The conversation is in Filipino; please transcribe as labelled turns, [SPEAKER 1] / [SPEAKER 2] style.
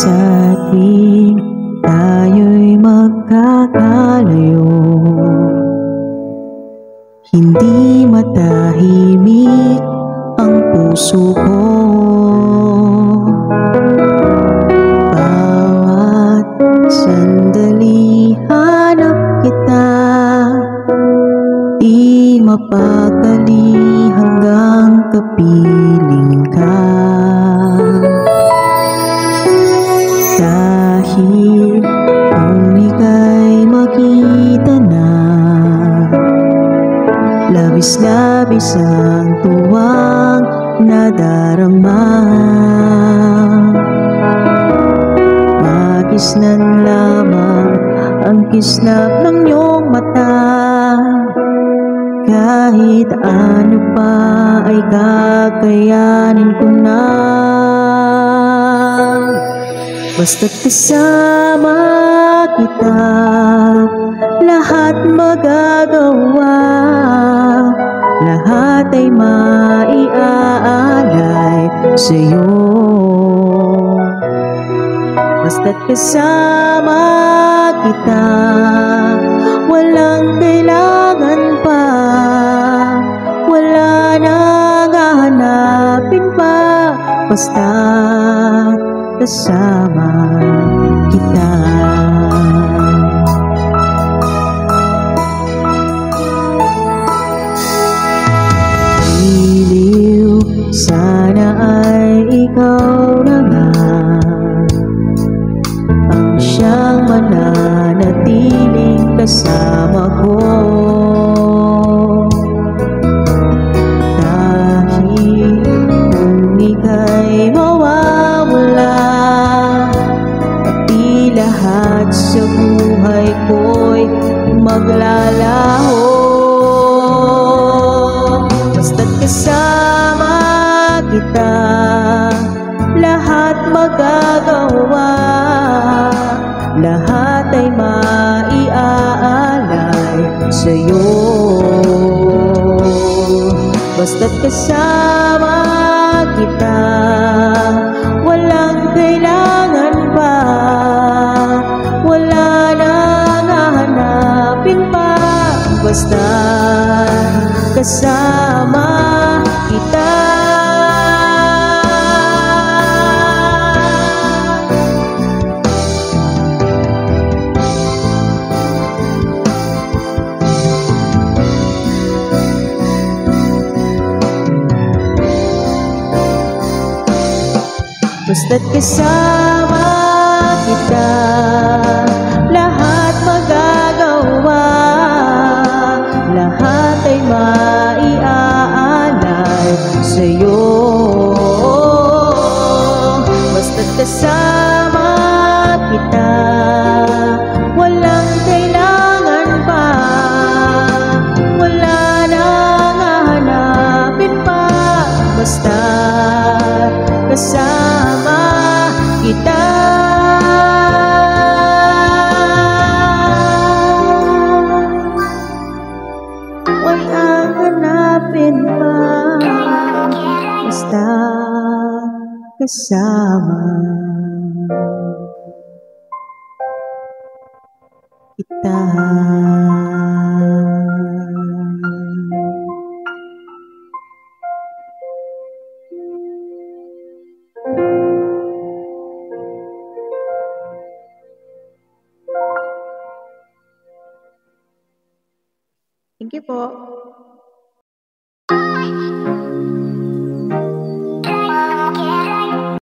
[SPEAKER 1] sa tuwing tayo'y magkakalayo. Hindi matahimik ang puso ko Labis-labis ang tuwang nadarama. Magisnan lamang ang kisnap ng iyong mata. Kahit ano pa ay kakayanin ko na. Basta't kasama kita Lahat magagawa sa'yo. Basta't kasama kita Walang kailangan pa. Wala nang hahanapin pa Basta't kasama kita Lahat sa buhay ko'y maglalaho. Basta't kasama kita Lahat magagawa. Lahat ay maiaalay sa'yo. Basta't kasama kita Basta kasama kita. Basta't kasama Lahat ay maiaalay sa'yo. Basta't kasama kita Walang kailangan pa. Wala nang hahanapin pa. Basta kasama kasama kita Thank you po.